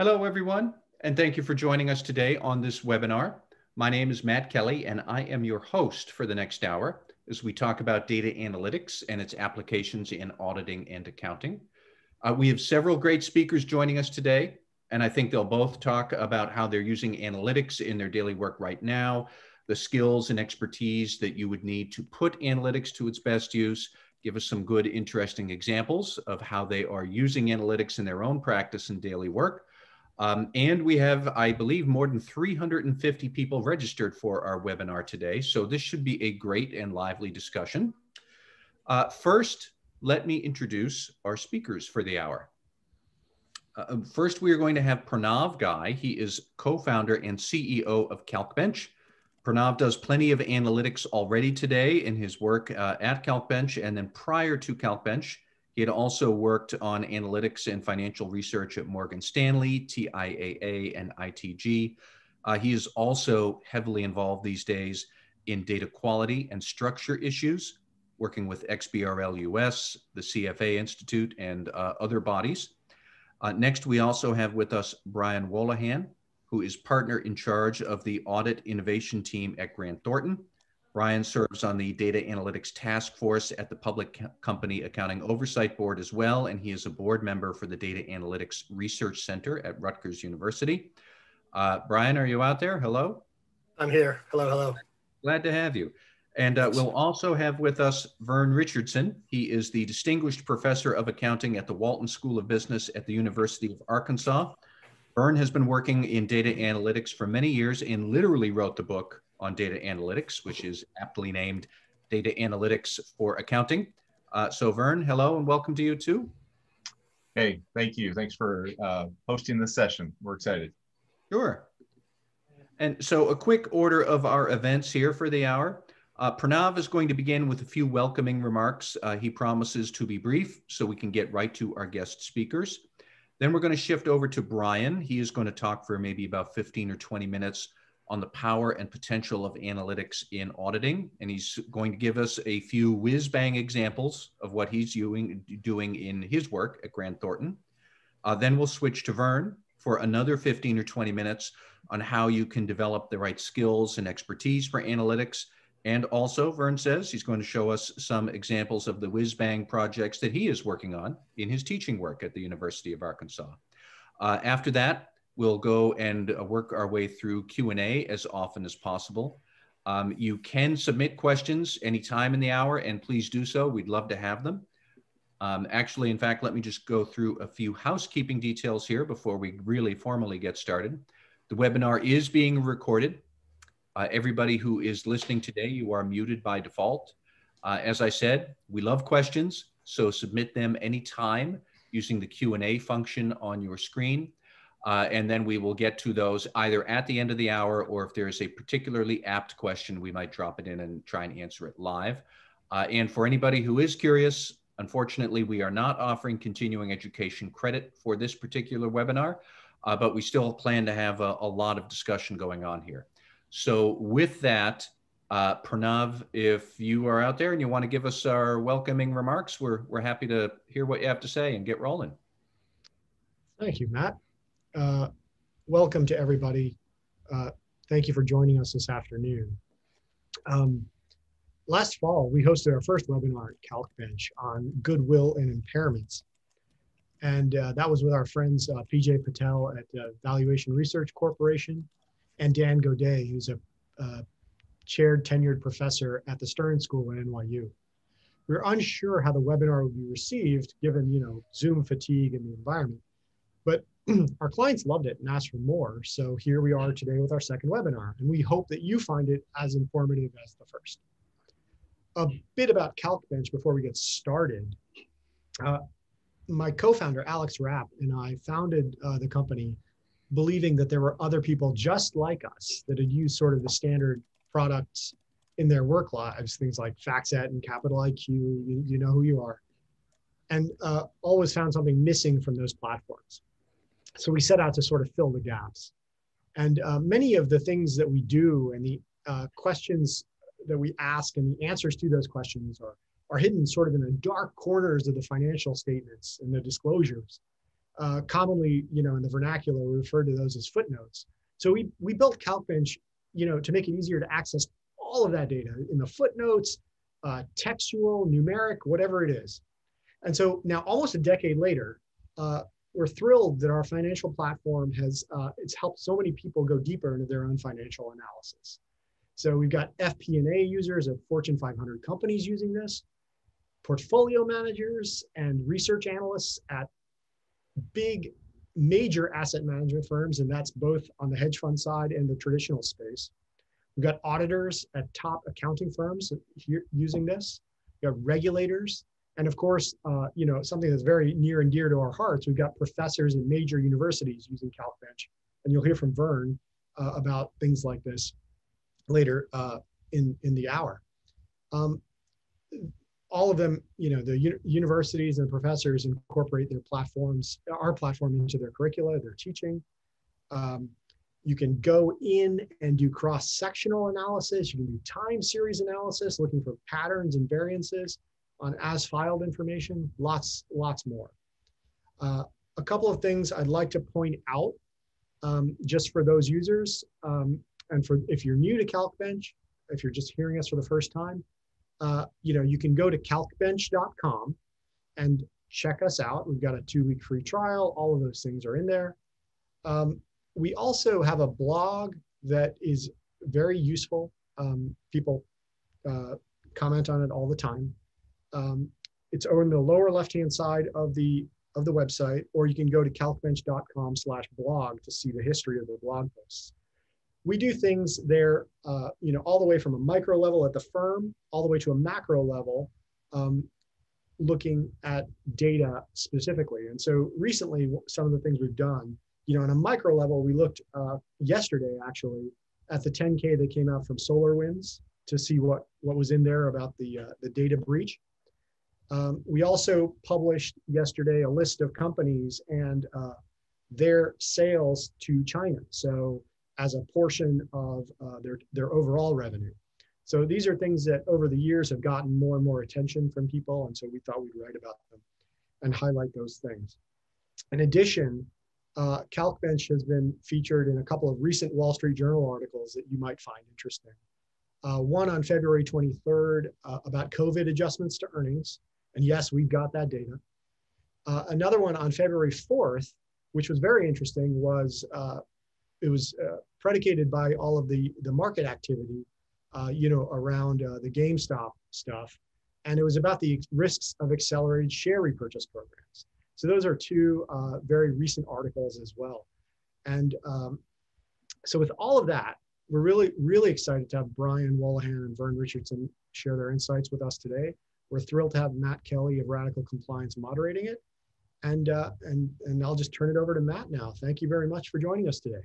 Hello, everyone, and thank you for joining us today on this webinar. My name is Matt Kelly, and I am your host for the next hour as we talk about data analytics and its applications in auditing and accounting. Uh, we have several great speakers joining us today, and I think they'll both talk about how they're using analytics in their daily work right now, the skills and expertise that you would need to put analytics to its best use, give us some good, interesting examples of how they are using analytics in their own practice and daily work. Um, and we have, I believe, more than 350 people registered for our webinar today. So this should be a great and lively discussion. Uh, first, let me introduce our speakers for the hour. Uh, um, first, we are going to have Pranav Ghai. He is co-founder and CEO of CalcBench. Pranav does plenty of analytics already today in his work uh, at CalcBench. And then prior to CalcBench, he had also worked on analytics and financial research at Morgan Stanley, TIAA, and ITG. Uh, he is also heavily involved these days in data quality and structure issues, working with XBRL US, the CFA Institute, and uh, other bodies. Uh, next, we also have with us Brian Wolohan, who is partner in charge of the audit innovation team at Grant Thornton. Brian serves on the data analytics task force at the Public Company Accounting Oversight Board as well, and he is a board member for the Data Analytics Research Center at Rutgers University. Uh, Brian, are you out there? Hello? I'm here. Hello, hello. Glad to have you. And uh, we'll also have with us Vern Richardson. He is the Distinguished Professor of Accounting at the Walton School of Business at the University of Arkansas. Vern has been working in data analytics for many years and literally wrote the book on data analytics, which is aptly named Data Analytics for Accounting. Uh, so Vern, hello and welcome to you too. Hey, thank you. Thanks for uh, hosting this session. We're excited. Sure. And so a quick order of our events here for the hour. Uh, Pranav is going to begin with a few welcoming remarks. Uh, he promises to be brief so we can get right to our guest speakers. Then we're going to shift over to Brian. He is going to talk for maybe about 15 or 20 minutes on the power and potential of analytics in auditing. And he's going to give us a few whiz bang examples of what he's doing, doing in his work at Grant Thornton. Uh, then we'll switch to Vern for another 15 or 20 minutes on how you can develop the right skills and expertise for analytics. And also, Vern says he's going to show us some examples of the whiz bang projects that he is working on in his teaching work at the University of Arkansas. Uh, after that, We'll go and uh, work our way through Q&A as often as possible. Um, you can submit questions anytime in the hour, and please do so. We'd love to have them. Um, actually, in fact, let me just go through a few housekeeping details here before we really formally get started. The webinar is being recorded. Uh, everybody who is listening today, you are muted by default. Uh, as I said, we love questions, so submit them anytime using the Q&A function on your screen. Uh, and then we will get to those either at the end of the hour or if there is a particularly apt question, we might drop it in and try and answer it live. Uh, and for anybody who is curious, unfortunately, we are not offering continuing education credit for this particular webinar, uh, but we still plan to have a, a, lot of discussion going on here. So with that, uh, Pranav, if you are out there and you want to give us our welcoming remarks, we're, we're happy to hear what you have to say and get rolling. Thank you, Matt uh, welcome to everybody. Uh, thank you for joining us this afternoon. Um, last fall, we hosted our first webinar at CalcBench on goodwill and impairments. And uh, that was with our friends uh, PJ Patel at uh, Valuation Research Corporation and Dan Gode, who's a uh, chaired tenured professor at the Stern School at NYU. We were unsure how the webinar would be received given, you know, Zoom fatigue and the environment. But our clients loved it and asked for more. So here we are today with our second webinar, and we hope that you find it as informative as the first. A bit about CalcBench before we get started. Uh, my co-founder, Alex Rapp, and I founded uh, the company believing that there were other people just like us that had used sort of the standard products in their work lives, things like FactSet and Capital IQ, you, you know who you are, and uh, always found something missing from those platforms. So we set out to sort of fill the gaps. And uh, many of the things that we do and the uh, questions that we ask and the answers to those questions are, are hidden sort of in the dark corners of the financial statements and the disclosures. Uh, commonly, you know, in the vernacular, we refer to those as footnotes. So we, we built CalcBench, you know, to make it easier to access all of that data in the footnotes, uh, textual, numeric, whatever it is. And so now, almost a decade later, uh, we're thrilled that our financial platform has uh, it's helped so many people go deeper into their own financial analysis. So we've got FP&A users of Fortune 500 companies using this, portfolio managers and research analysts at big major asset management firms, and that's both on the hedge fund side and the traditional space. We've got auditors at top accounting firms here using this. We have regulators, and of course, uh, you know something that's very near and dear to our hearts. We've got professors in major universities using CalcBench, and you'll hear from Vern uh, about things like this later uh, in in the hour. Um, all of them, you know, the universities and professors incorporate their platforms, our platform into their curricula, their teaching. Um, you can go in and do cross-sectional analysis. You can do time series analysis, looking for patterns and variances on as filed information, lots, lots more. Uh, a couple of things I'd like to point out um, just for those users. Um, and for if you're new to CalcBench, if you're just hearing us for the first time, uh, you know, you can go to calcbench.com and check us out. We've got a two week free trial. All of those things are in there. Um, we also have a blog that is very useful. Um, people uh, comment on it all the time. Um, it's over in the lower left-hand side of the of the website, or you can go to calcbench.com slash blog to see the history of the blog posts we do things there, uh, you know, all the way from a micro level at the firm, all the way to a macro level, um, looking at data specifically. And so recently, some of the things we've done, you know, on a micro level, we looked uh, yesterday actually at the 10K that came out from SolarWinds to see what what was in there about the uh, the data breach. Um, we also published yesterday a list of companies and uh, their sales to China. So as a portion of uh, their, their overall revenue. So these are things that over the years have gotten more and more attention from people. And so we thought we'd write about them and highlight those things. In addition, uh, CalcBench has been featured in a couple of recent Wall Street Journal articles that you might find interesting. Uh, one on February 23rd uh, about COVID adjustments to earnings. And yes, we've got that data. Uh, another one on February 4th, which was very interesting, was uh, it was uh, predicated by all of the the market activity, uh, you know, around uh, the GameStop stuff, and it was about the risks of accelerated share repurchase programs. So those are two uh, very recent articles as well, and um, so with all of that, we're really really excited to have Brian Wolohan and Vern Richardson share their insights with us today. We're thrilled to have Matt Kelly of Radical Compliance moderating it. And, uh, and, and I'll just turn it over to Matt now. Thank you very much for joining us today.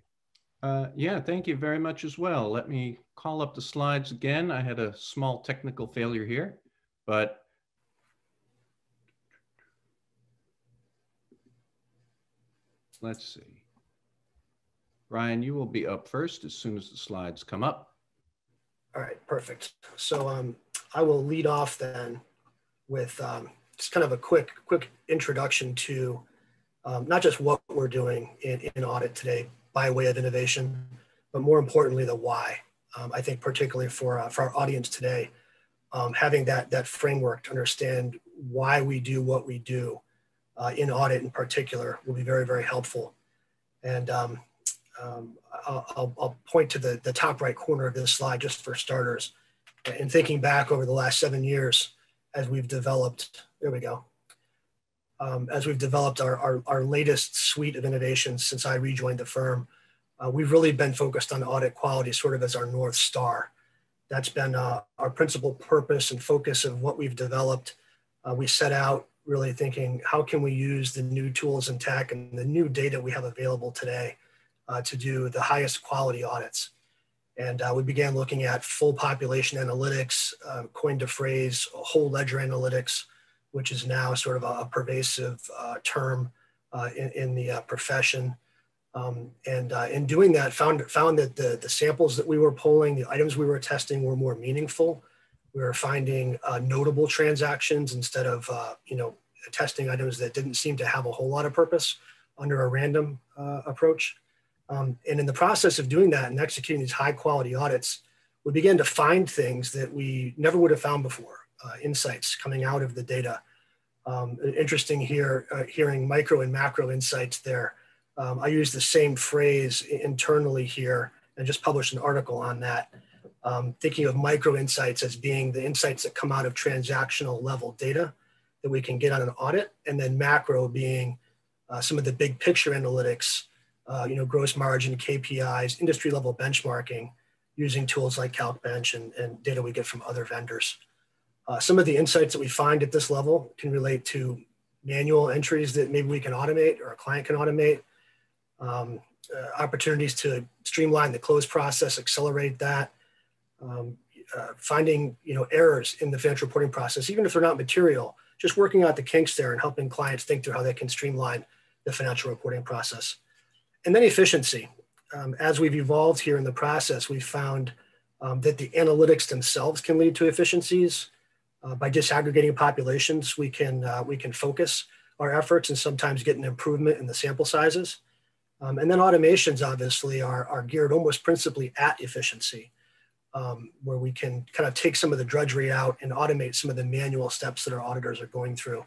Uh, yeah, thank you very much as well. Let me call up the slides again. I had a small technical failure here, but let's see. Brian, you will be up first as soon as the slides come up. All right, perfect. So um, I will lead off then with um, just kind of a quick, quick introduction to um, not just what we're doing in, in audit today, by way of innovation, but more importantly, the why. Um, I think particularly for, uh, for our audience today, um, having that, that framework to understand why we do what we do uh, in audit in particular will be very, very helpful. And um, um I'll, I'll, point to the, the top right corner of this slide just for starters. And thinking back over the last seven years as we've developed, there we go, um, as we've developed our, our, our, latest suite of innovations since I rejoined the firm, uh, we've really been focused on audit quality sort of as our North Star. That's been uh, our principal purpose and focus of what we've developed. Uh, we set out really thinking, how can we use the new tools and tech and the new data we have available today uh, to do the highest quality audits? And uh, we began looking at full population analytics, uh, coined a phrase, whole ledger analytics, which is now sort of a, a pervasive uh, term uh, in, in, the uh, profession. Um, and uh, in doing that, found, found that the, the samples that we were pulling, the items we were testing were more meaningful. We were finding uh, notable transactions instead of, you know, testing items that didn't seem to have a whole lot of purpose under a random approach. Um, and in the process of doing that and executing these high quality audits, we began to find things that we never would have found before, insights coming out of the data. Um, interesting here, uh, hearing micro and macro insights there. Um, I use the same phrase internally here and just published an article on that. Um, thinking of micro insights as being the insights that come out of transactional level data that we can get on an audit, and then macro being uh, some of the big picture analytics, uh, you know, gross margin, KPIs, industry level benchmarking using tools like CalcBench and, and data we get from other vendors. Uh, some of the insights that we find at this level can relate to manual entries that maybe we can automate or a client can automate, um, uh, opportunities to streamline the close process, accelerate that, um, uh, finding you know errors in the financial reporting process, even if they're not material, just working out the kinks there and helping clients think through how they can streamline the financial reporting process. And then efficiency. Um, as we've evolved here in the process, we've found um, that the analytics themselves can lead to efficiencies. Uh, by disaggregating populations, we can, uh, we can focus our efforts and sometimes get an improvement in the sample sizes. Um, and then automations obviously are, are geared almost principally at efficiency um, where we can kind of take some of the drudgery out and automate some of the manual steps that our auditors are going through.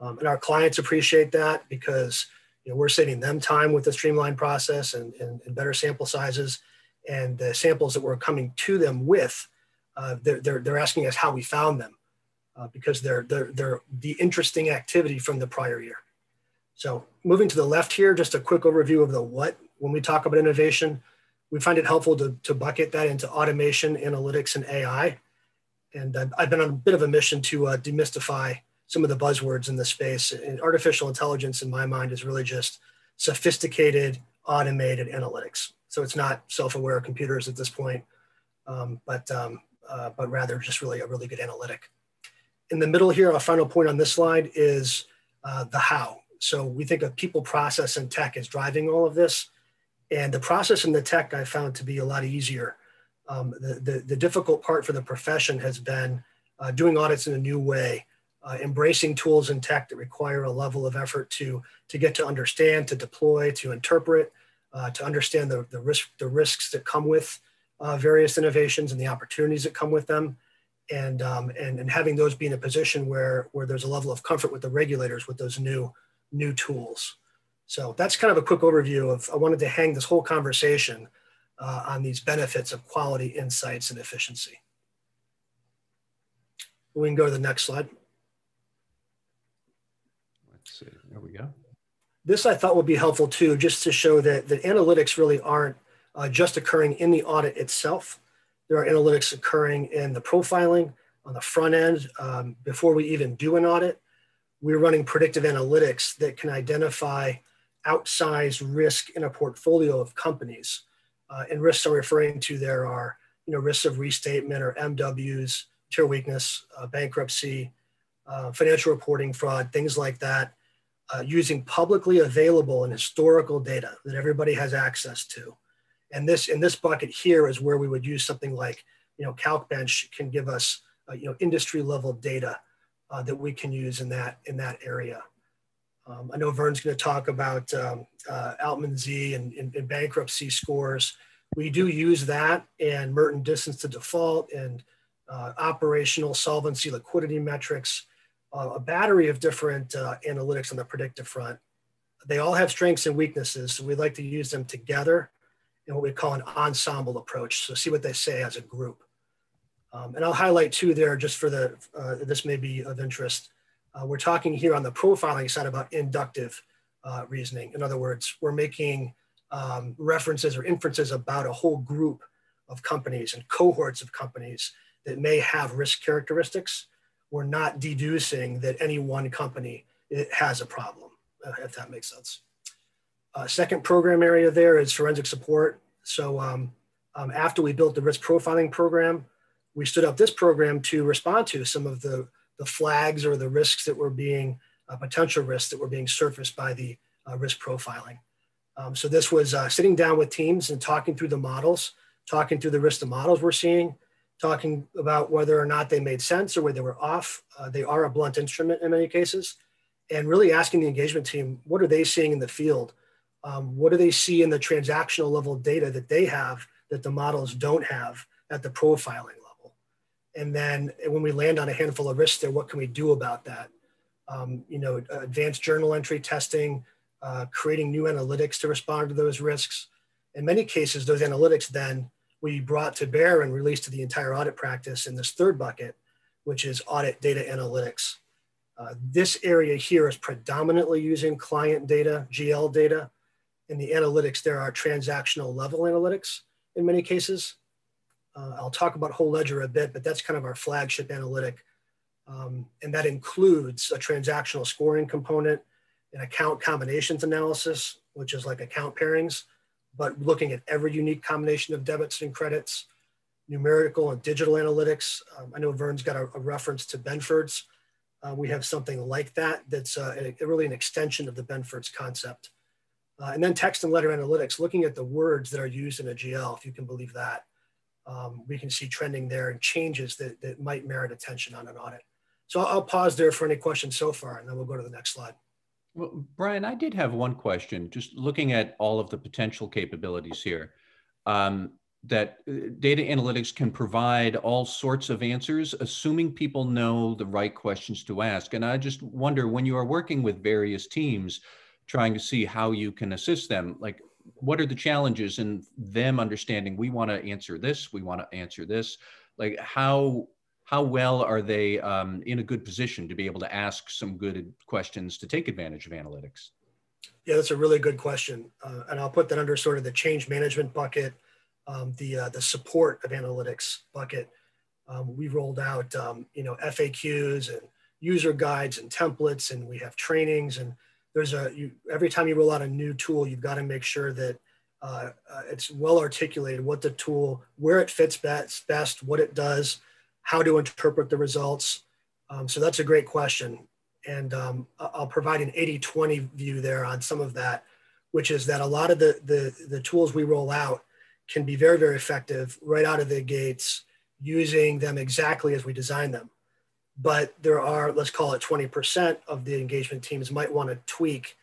Um, and our clients appreciate that because you know, we're saving them time with the streamlined process and, and, and, better sample sizes. And the samples that we're coming to them with, uh, they're, they're, they're asking us how we found them uh, because they're, they're, they're the interesting activity from the prior year. So moving to the left here, just a quick overview of the what. When we talk about innovation, we find it helpful to, to bucket that into automation, analytics, and AI. And I've, I've been on a bit of a mission to uh, demystify some of the buzzwords in the space. And artificial intelligence, in my mind, is really just sophisticated, automated analytics. So it's not self-aware computers at this point, um, but um, uh, but rather just really a really good analytic. In the middle here, our final point on this slide is uh, the how. So we think of people, process, and tech as driving all of this. And the process and the tech I found to be a lot easier. Um, the, the, the, difficult part for the profession has been uh, doing audits in a new way, uh, embracing tools and tech that require a level of effort to, to get to understand, to deploy, to interpret, uh, to understand the, the, risk, the risks that come with uh, various innovations and the opportunities that come with them. And, um, and, and having those be in a position where, where there's a level of comfort with the regulators with those new, new tools. So that's kind of a quick overview of, I wanted to hang this whole conversation uh, on these benefits of quality, insights, and efficiency. We can go to the next slide. Let's see, there we go. This I thought would be helpful too, just to show that, that analytics really aren't uh, just occurring in the audit itself. There are analytics occurring in the profiling on the front end um, before we even do an audit. We're running predictive analytics that can identify outsized risk in a portfolio of companies. Uh, and risks I'm referring to there are, you know, risks of restatement or MWs, tier weakness, uh, bankruptcy, uh, financial reporting fraud, things like that, uh, using publicly available and historical data that everybody has access to. And this in this bucket here is where we would use something like, you know, CalcBench can give us, uh, you know, industry level data uh, that we can use in that in that area. Um, I know Vern's going to talk about um, uh, Altman Z and, and, and, bankruptcy scores. We do use that and Merton distance to default and uh, operational solvency liquidity metrics, uh, a battery of different uh, analytics on the predictive front. They all have strengths and weaknesses, so we like to use them together in what we call an ensemble approach. So see what they say as a group. Um, and I'll highlight two there just for the, uh, this may be of interest. Uh, we're talking here on the profiling side about inductive uh, reasoning. In other words, we're making um, references or inferences about a whole group of companies and cohorts of companies that may have risk characteristics. We're not deducing that any one company has a problem, uh, if that makes sense. Uh, second program area there is forensic support. So um, um, after we built the risk profiling program, we stood up this program to respond to some of the the flags or the risks that were being uh, potential risks that were being surfaced by the uh, risk profiling. Um, so this was uh, sitting down with teams and talking through the models, talking through the risks the models we're seeing, talking about whether or not they made sense or whether they were off. Uh, they are a blunt instrument in many cases. and really asking the engagement team, what are they seeing in the field? Um, what do they see in the transactional level data that they have that the models don't have at the profiling level? And then when we land on a handful of risks there, what can we do about that? Um, you know, advanced journal entry testing, uh, creating new analytics to respond to those risks. In many cases, those analytics then we brought to bear and released to the entire audit practice in this third bucket, which is audit data analytics. Uh, this area here is predominantly using client data, GL data, and the analytics there are transactional level analytics in many cases. Uh, I'll talk about whole ledger a bit, but that's kind of our flagship analytic. Um, and that includes a transactional scoring component, an account combinations analysis, which is like account pairings, but looking at every unique combination of debits and credits, numerical and digital analytics. Um, I know Vern's got a, a reference to Benford's. Uh, we have something like that that's uh, a, really an extension of the Benford's concept. Uh, and then text and letter analytics, looking at the words that are used in a GL, if you can believe that. Um, we can see trending there and changes that, that might merit attention on an audit. So I'll, I'll pause there for any questions so far, and then we'll go to the next slide. Well, Brian, I did have one question, just looking at all of the potential capabilities here. Um, that uh, data analytics can provide all sorts of answers, assuming people know the right questions to ask. And I just wonder when you are working with various teams, trying to see how you can assist them, like what are the challenges in them understanding we want to answer this, we want to answer this, like how how well are they um, in a good position to be able to ask some good questions to take advantage of analytics? Yeah, that's a really good question, uh, and I'll put that under sort of the change management bucket um, the uh, the support of analytics bucket. Um, we rolled out um, you know FAQs and user guides and templates, and we have trainings. And there's a you, every time you roll out a new tool, you've got to make sure that uh, uh, it's well articulated what the tool, where it fits best, best, what it does, how to interpret the results. Um, so that's a great question. And um, I'll provide an 80-20 view there on some of that, which is that a lot of the, the, the tools we roll out can be very, very effective right out of the gates using them exactly as we design them. But there are, let's call it 20% of the engagement teams might want to tweak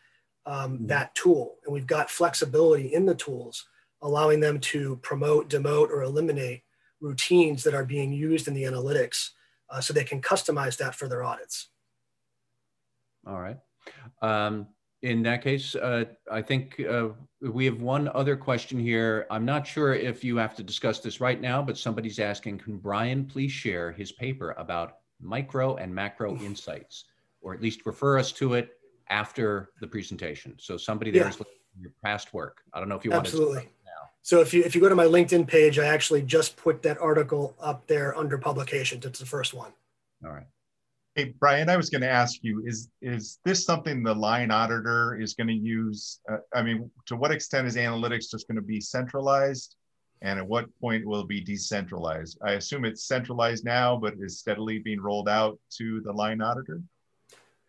um, mm-hmm. that tool. And we've got flexibility in the tools, allowing them to promote, demote, or eliminate routines that are being used in the analytics uh, so they can customize that for their audits. All right. Um, in that case, uh, I think uh, we have one other question here. I'm not sure if you have to discuss this right now, but somebody's asking, can Brian please share his paper about micro and macro insights, or at least refer us to it after the presentation? So somebody there yeah. is looking at your past work. I don't know if you Absolutely. want to. So if you if you go to my LinkedIn page, I actually just put that article up there under publications. It's the first one. All right. Hey, Brian, I was going to ask you, is is this something the line auditor is going to use? Uh, I mean, to what extent is analytics just going to be centralized? And at what point will it be decentralized? I assume it's centralized now, but is steadily being rolled out to the line auditor?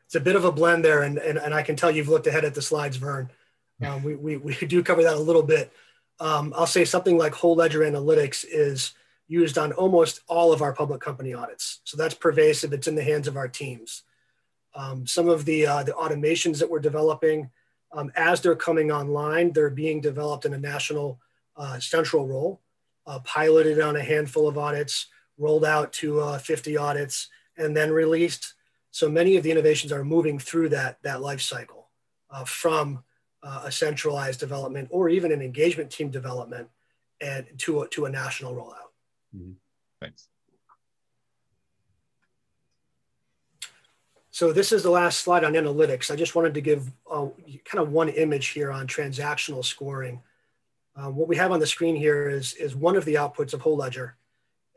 It's a bit of a blend there. And, and, and I can tell you've looked ahead at the slides, Vern. Um, we, we, we do cover that a little bit. Um, I'll say something like whole ledger analytics is used on almost all of our public company audits. So that's pervasive. It's in the hands of our teams. Um, some of the, uh, the automations that we're developing, um, as they're coming online, they're being developed in a national uh, central role, uh, piloted on a handful of audits, rolled out to uh, 50 audits, and then released. So many of the innovations are moving through that, that life cycle uh, from uh, a centralized development or even an engagement team development and to a, to a national rollout. Mm-hmm. Thanks. So this is the last slide on analytics. I just wanted to give uh, kind of one image here on transactional scoring. Uh, what we have on the screen here is, is one of the outputs of Whole Ledger.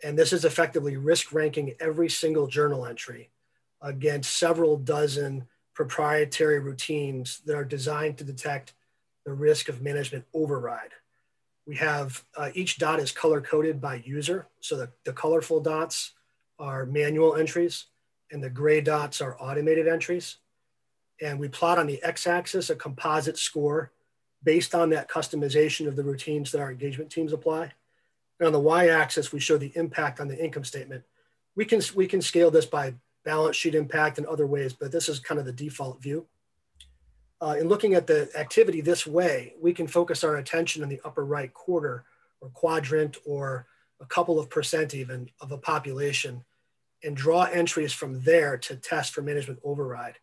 And this is effectively risk ranking every single journal entry against several dozen proprietary routines that are designed to detect the risk of management override. We have uh, each dot is color coded by user. So the, the colorful dots are manual entries and the gray dots are automated entries. And we plot on the x-axis a composite score based on that customization of the routines that our engagement teams apply. And on the y-axis, we show the impact on the income statement. We can, we can scale this by balance sheet impact and other ways, but this is kind of the default view. Uh, in looking at the activity this way, we can focus our attention in the upper right quarter or quadrant or a couple of percent even of a population and draw entries from there to test for management override.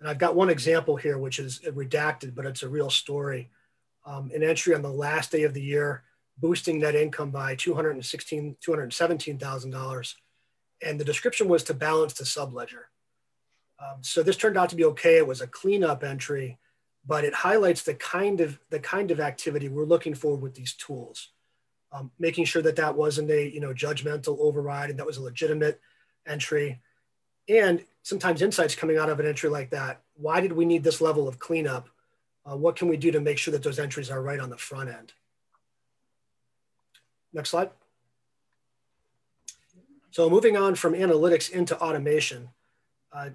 And I've got one example here, which is redacted, but it's a real story. Um, an entry on the last day of the year, boosting net income by $216, $217,000. And the description was to balance the subledger. Um, so this turned out to be okay. It was a cleanup entry, but it highlights the kind of the kind of activity we're looking for with these tools. Um, making sure that that wasn't a you know judgmental override and that was a legitimate entry, and sometimes insights coming out of an entry like that. Why did we need this level of cleanup? Uh, what can we do to make sure that those entries are right on the front end? Next slide. So moving on from analytics into automation, uh,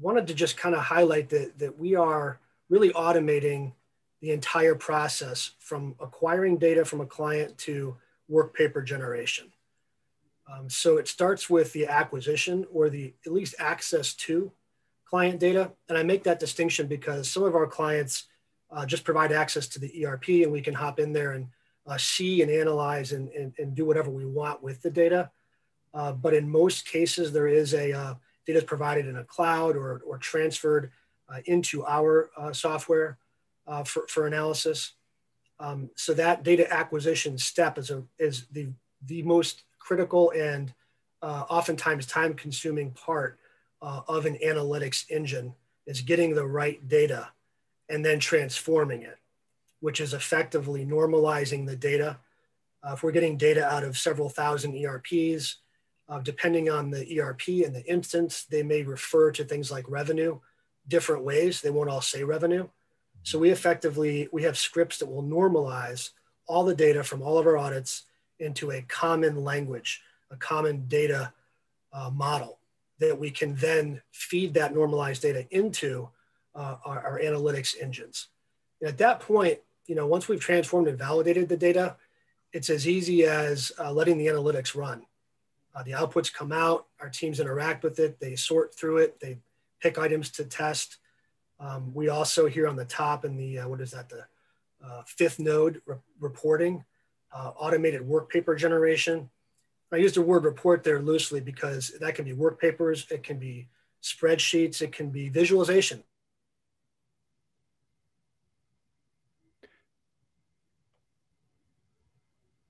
wanted to just kind of highlight that, that we are really automating the entire process from acquiring data from a client to work paper generation. Um, so it starts with the acquisition or the at least access to client data. And I make that distinction because some of our clients uh, just provide access to the ERP and we can hop in there and uh, see and analyze and, and, and, do whatever we want with the data. Uh, but in most cases, there is a uh, data is provided in a cloud or, or transferred uh, into our uh, software for, for analysis. Um, so that data acquisition step is, a, is the, the most critical and uh, oftentimes time consuming part uh, of an analytics engine is getting the right data and then transforming it, which is effectively normalizing the data. Uh, if we're getting data out of several thousand ERPs, uh, depending on the ERP and the instance, they may refer to things like revenue different ways. They won't all say revenue. So we effectively, we have scripts that will normalize all the data from all of our audits into a common language, a common data uh, model that we can then feed that normalized data into uh, our, our, analytics engines. And at that point, you know, once we've transformed and validated the data, it's as easy as uh, letting the analytics run. Uh, the outputs come out, our teams interact with it, they sort through it, they pick items to test. Um, we also here on the top in the, uh, what is that, the uh, fifth node re reporting, uh, automated work paper generation. I use the word report there loosely because that can be work papers, it can be spreadsheets, it can be visualization.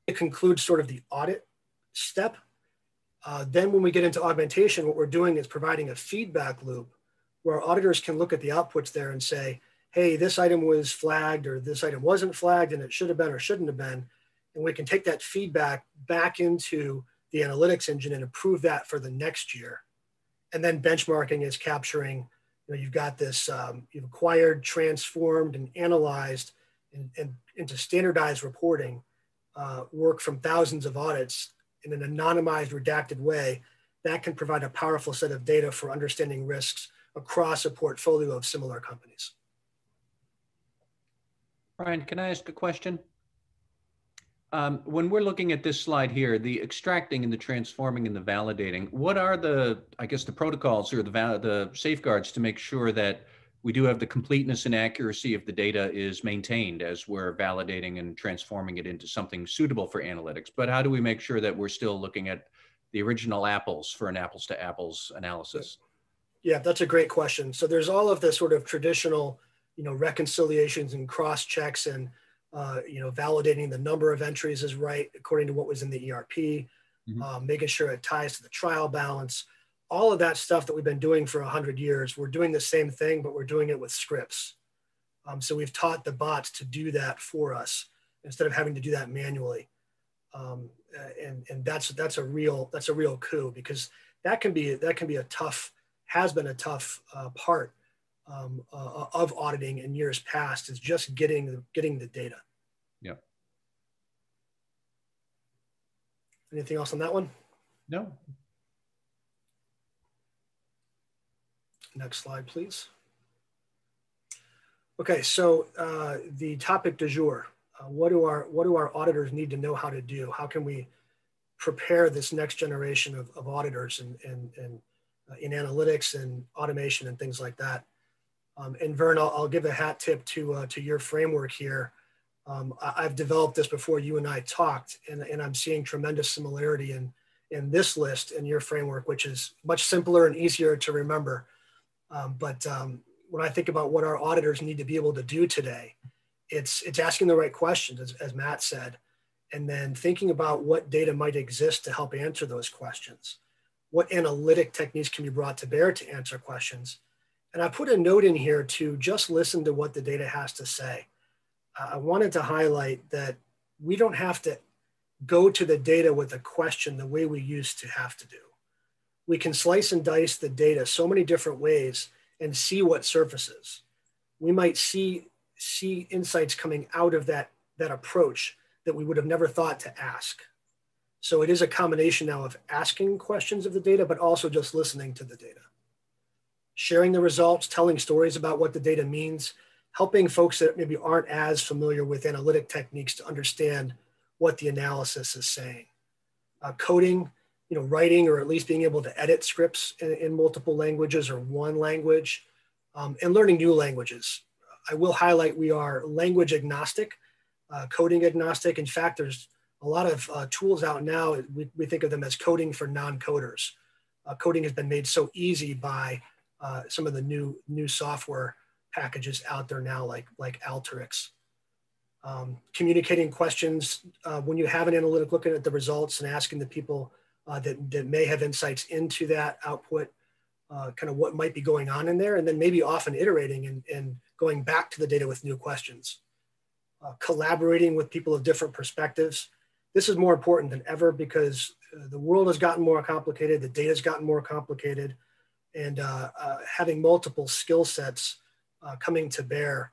It concludes sort of the audit step. Uh, then when we get into augmentation, what we're doing is providing a feedback loop where auditors can look at the outputs there and say, hey, this item was flagged or this item wasn't flagged and it should have been or shouldn't have been and we can take that feedback back into the analytics engine and improve that for the next year. And then benchmarking is capturing, you know, you've got this, um, you've acquired, transformed, and analyzed and, into standardized reporting uh, work from thousands of audits in an anonymized, redacted way that can provide a powerful set of data for understanding risks across a portfolio of similar companies. Brian, can I ask a question? Um, when we're looking at this slide here, the extracting and the transforming and the validating, what are the, I guess, the protocols or the, the safeguards to make sure that we do have the completeness and accuracy of the data is maintained as we're validating and transforming it into something suitable for analytics. But how do we make sure that we're still looking at the original apples for an apples to apples analysis? Yeah, that's a great question. So there's all of the sort of traditional, you know, reconciliations and cross checks and uh, you know, validating the number of entries is right according to what was in the ERP, mm-hmm. uh, making sure it ties to the trial balance, all of that stuff that we've been doing for 100 years. We're doing the same thing, but we're doing it with scripts. Um, so we've taught the bots to do that for us instead of having to do that manually. Um, and and that's that's a real that's a real coup because that can be that can be a tough has been a tough uh, part um, uh, of auditing in years past is just getting the, getting the data. Yeah. Anything else on that one? No. Next slide, please. Okay, so uh, the topic du jour. Uh, what do our what do our auditors need to know how to do? How can we prepare this next generation of, of auditors and, and, and uh, in analytics and automation and things like that. Um, and Vern, I'll, I'll, give a hat tip to, uh, to your framework here. Um, I, have developed this before you and I talked, and, and I'm seeing tremendous similarity in, in this list in your framework, which is much simpler and easier to remember. Um, but um, when I think about what our auditors need to be able to do today, it's, it's asking the right questions, as, as Matt said, and then thinking about what data might exist to help answer those questions. What analytic techniques can be brought to bear to answer questions? And I put a note in here to just listen to what the data has to say. Uh, I wanted to highlight that we don't have to go to the data with a question the way we used to have to do. We can slice and dice the data so many different ways and see what surfaces. We might see, see insights coming out of that, that approach that we would have never thought to ask. So it is a combination now of asking questions of the data, but also just listening to the data. Sharing the results, telling stories about what the data means, helping folks that maybe aren't as familiar with analytic techniques to understand what the analysis is saying. Uh, coding, you know, writing or at least being able to edit scripts in, in multiple languages or one language, um, and learning new languages. I will highlight we are language agnostic, uh, coding agnostic. In fact, there's a lot of uh, tools out now. We, we think of them as coding for non-coders. Uh, coding has been made so easy by uh, some of the new new software packages out there now, like like Alteryx. Um, communicating questions uh, when you have an analytic looking at the results and asking the people uh, that, that may have insights into that output, uh, kind of what might be going on in there, and then maybe often iterating and, and going back to the data with new questions. Uh, collaborating with people of different perspectives. This is more important than ever because the world has gotten more complicated, the data has gotten more complicated, and uh, having multiple skill sets coming to bear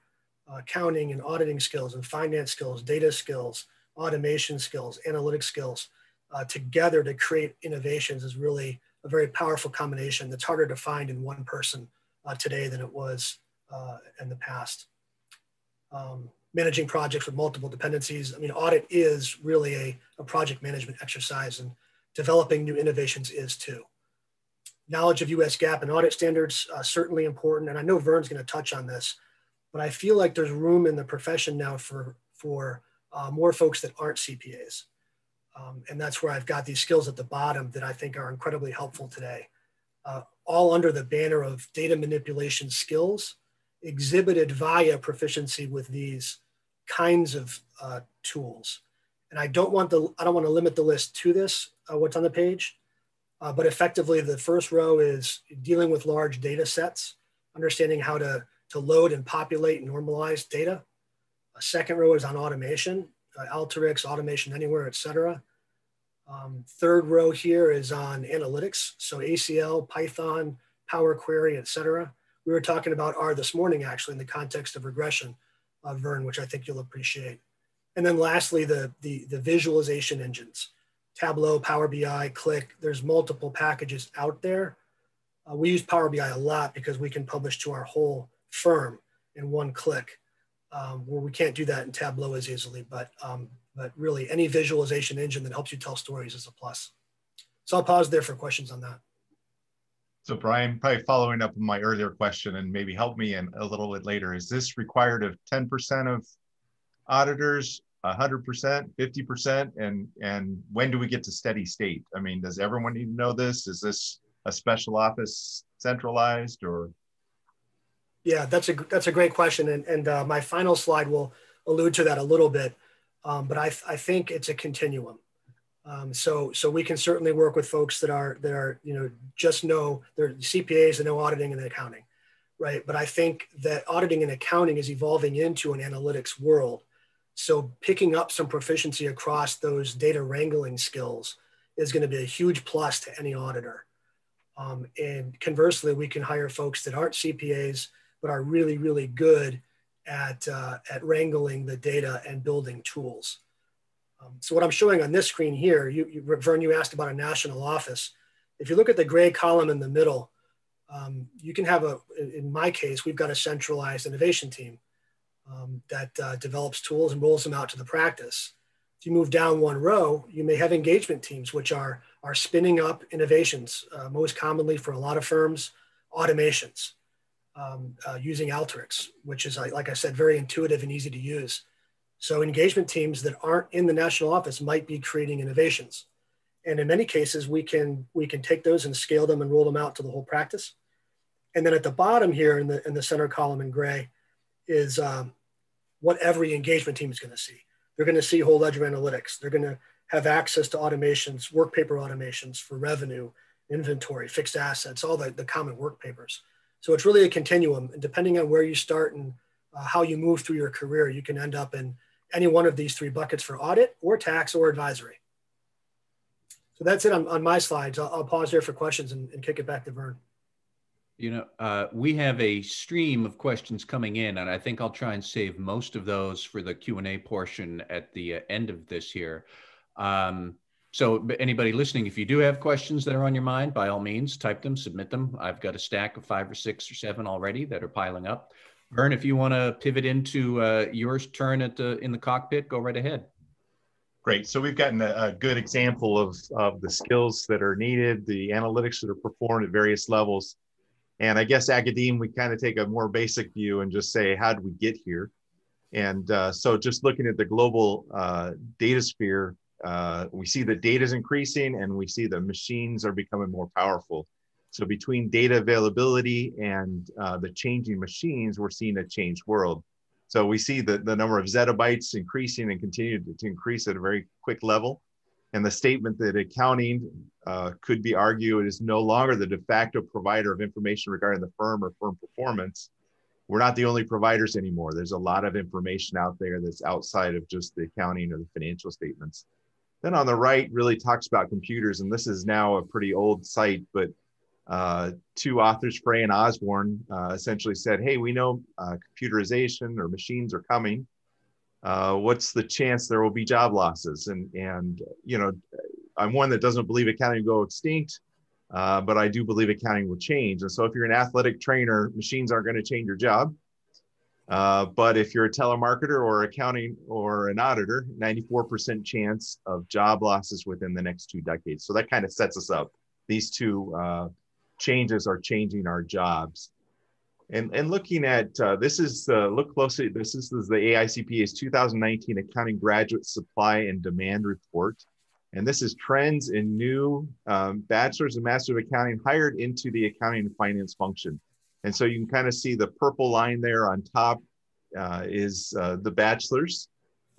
accounting and auditing skills and finance skills, data skills, automation skills, analytic skills uh, together to create innovations is really a very powerful combination that's harder to find in one person uh, today than it was uh, in the past. Um, managing projects with multiple dependencies. I mean, audit is really a, a project management exercise and developing new innovations is too. Knowledge of US GAAP and audit standards, uh, certainly important. And I know Vern's gonna touch on this, but I feel like there's room in the profession now for, for uh, more folks that aren't CPAs. Um, and that's where I've got these skills at the bottom that I think are incredibly helpful today. Uh, all under the banner of data manipulation skills exhibited via proficiency with these kinds of uh, tools. And I don't want the I don't want to limit the list to this, uh, what's on the page, uh, but effectively the first row is dealing with large data sets, understanding how to to load and populate normalized data. A second row is on automation, uh, Alteryx, Automation Anywhere, et cetera. Um, third row here is on analytics. So ACL, Python, Power Query, et cetera. We were talking about R this morning, actually, in the context of regression, uh, Vern, which I think you'll appreciate. And then lastly, the, the, the visualization engines, Tableau, Power BI, Qlik. There's multiple packages out there. Uh, we use Power BI a lot because we can publish to our whole firm in one click, um, where we can't do that in Tableau as easily. But um, but really, any visualization engine that helps you tell stories is a plus. So I'll pause there for questions on that. So Brian, probably following up on my earlier question and maybe help me in a little bit later, is this required of 10% of auditors, 100%, 50%? And, and when do we get to steady state? I mean, does everyone need to know this? Is this a special office centralized or? Yeah, that's a that's a great question, and and uh, my final slide will allude to that a little bit. Um, but I I think it's a continuum. Um, so so we can certainly work with folks that are that are you know just know they're CPAs and know auditing and accounting, right? But I think that auditing and accounting is evolving into an analytics world. So picking up some proficiency across those data wrangling skills is going to be a huge plus to any auditor. Um, and conversely, we can hire folks that aren't CPAs but are really, really good at, uh, at wrangling the data and building tools. Um, so what I'm showing on this screen here, you, you, Vern, you asked about a national office. If you look at the gray column in the middle, um, you can have a, in my case, we've got a centralized innovation team um, that uh, develops tools and rolls them out to the practice. If you move down one row, you may have engagement teams, which are, are spinning up innovations, uh, most commonly for a lot of firms, automations um, uh, using Alteryx, which is, like I said, very intuitive and easy to use. So engagement teams that aren't in the national office might be creating innovations. And in many cases, we can, we can take those and scale them and roll them out to the whole practice. And then at the bottom here in the, in the center column in gray is um, what every engagement team is going to see. They're going to see whole ledger analytics. They're going to have access to automations, work paper automations for revenue, inventory, fixed assets, all the, the common work papers. So it's really a continuum. And depending on where you start and uh, how you move through your career, you can end up in any one of these three buckets for audit or tax or advisory. So that's it on, on my slides. I'll, I'll, pause there for questions and, and, kick it back to Vern. You know, uh, we have a stream of questions coming in, and I think I'll try and save most of those for the Q&A portion at the uh, end of this here. Um, so anybody listening, if you do have questions that are on your mind, by all means, type them, submit them. I've got a stack of five or six or seven already that are piling up. Vern, if you want to pivot into uh, your turn at the, in the cockpit, go right ahead. Great. So we've gotten a, a, good example of, of the skills that are needed, the analytics that are performed at various levels. And I guess academe, we kind of take a more basic view and just say, how did we get here? And uh, so just looking at the global uh, data sphere, uh, we see that data is increasing and we see the machines are becoming more powerful. So between data availability and uh, the changing machines, we're seeing a changed world. So we see that the number of zettabytes increasing and continue to, to increase at a very quick level. And the statement that accounting uh, could be argued is no longer the de facto provider of information regarding the firm or firm performance. We're not the only providers anymore. There's a lot of information out there that's outside of just the accounting or the financial statements. Then on the right really talks about computers, and this is now a pretty old site, but uh, two authors, Frey and Osborne, uh, essentially said, "Hey, we know uh, computerization or machines are coming. Uh, what's the chance there will be job losses?" And and you know, I'm one that doesn't believe accounting will go extinct, uh, but I do believe accounting will change. And so, if you're an athletic trainer, machines aren't going to change your job. Uh, but if you're a telemarketer or accounting or an auditor, 94% chance of job losses within the next two decades. So that kind of sets us up. These two changes are changing our jobs. And, and looking at uh, this is uh, look closely. This is, this is the AICPA's 2019 Accounting Graduate Supply and Demand Report, and this is trends in new um, bachelors and masters of accounting hired into the accounting and finance function. And so you can kind of see the purple line there on top uh, is uh, the bachelors.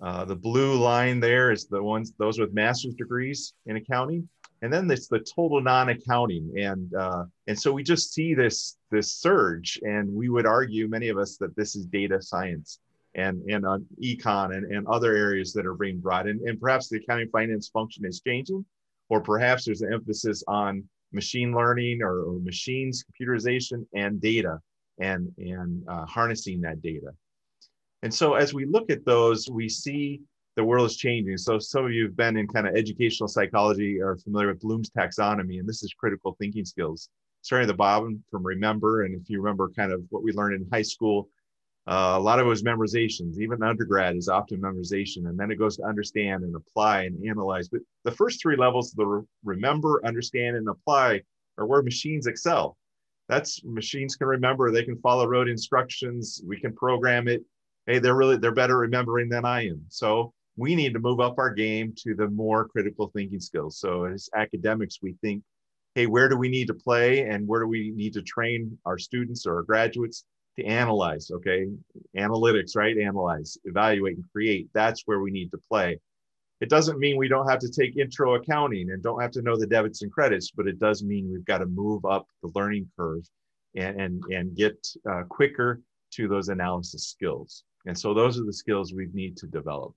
Uh, the blue line there is the ones those with master's degrees in accounting and then it's the total non-accounting. And uh, and so we just see this this surge. And we would argue many of us that this is data science and and on uh, econ and, and other areas that are being brought in. And perhaps the accounting finance function is changing or perhaps there's an emphasis on machine learning or, or machines computerization and data and and uh, harnessing that data. And so as we look at those we see the world is changing. So some of you have been in kind of educational psychology or familiar with Bloom's taxonomy, and this is critical thinking skills. Starting at the bottom from remember, and if you remember kind of what we learned in high school, uh, a lot of it was memorizations. Even undergrad is often memorization, and then it goes to understand and apply and analyze. But the first three levels, the re- remember, understand, and apply, are where machines excel. That's machines can remember. They can follow road instructions. We can program it. Hey, they're really they're better remembering than I am. So we need to move up our game to the more critical thinking skills. So as academics, we think, hey, where do we need to play and where do we need to train our students or our graduates to analyze? Okay, analytics, right? Analyze, evaluate, and create. That's where we need to play. It doesn't mean we don't have to take intro accounting and don't have to know the debits and credits, but it does mean we've got to move up the learning curve and, and, and get uh, quicker to those analysis skills. And so those are the skills we need to develop.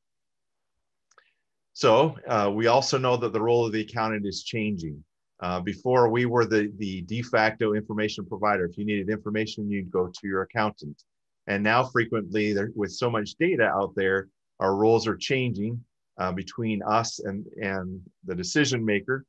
So uh, we also know that the role of the accountant is changing. Uh, before we were the, the de facto information provider. If you needed information, you'd go to your accountant. And now frequently there, with so much data out there, our roles are changing uh, between us and, and the decision maker.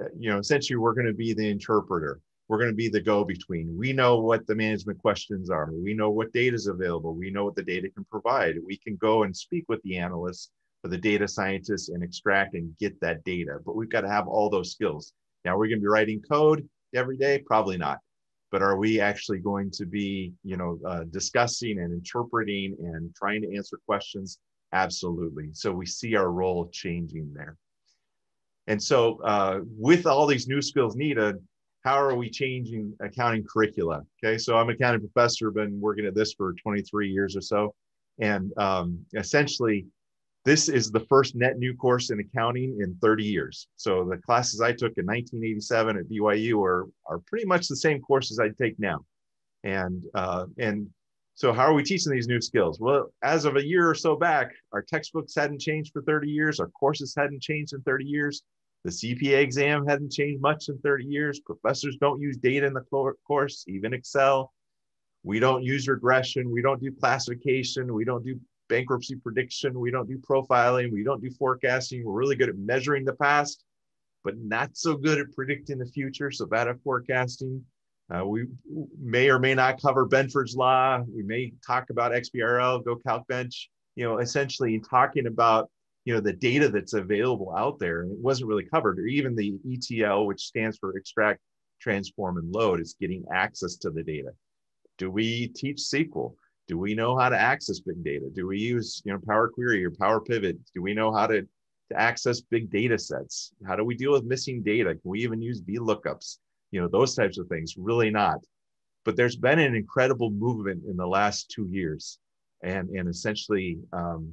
Uh, you know, essentially we're going to be the interpreter. We're going to be the go-between. We know what the management questions are. We know what data is available. We know what the data can provide. We can go and speak with the analysts for the data scientists and extract and get that data. But we've got to have all those skills. Now we're going to be writing code every day, probably not. But are we actually going to be, you know, uh, discussing and interpreting and trying to answer questions? Absolutely. So we see our role changing there. And so, uh, with all these new skills needed, how are we changing accounting curricula? Okay, so I'm an accounting professor, been working at this for 23 years or so. And um, essentially, this is the first net new course in accounting in 30 years. So the classes I took in 1987 at BYU are, are pretty much the same courses I take now. And, uh, and so how are we teaching these new skills? Well, as of a year or so back, our textbooks hadn't changed for 30 years. Our courses hadn't changed in 30 years. The CPA exam hadn't changed much in 30 years. Professors don't use data in the course, even Excel. We don't use regression. We don't do classification. We don't do bankruptcy prediction. We don't do profiling. We don't do forecasting. We're really good at measuring the past, but not so good at predicting the future. So bad at forecasting. Uh, we may or may not cover Benford's Law. We may talk about XBRL, Go Calcbench, you know, essentially talking about you know the data that's available out there and it wasn't really covered or even the etl which stands for extract transform and load is getting access to the data do we teach sql do we know how to access big data? Do we use you know power query or power pivot? Do we know how to, to access big data sets? How do we deal with missing data? Can we even use vlookups? You know those types of things. Really not. But there's been an incredible movement in the last two years. And and essentially um,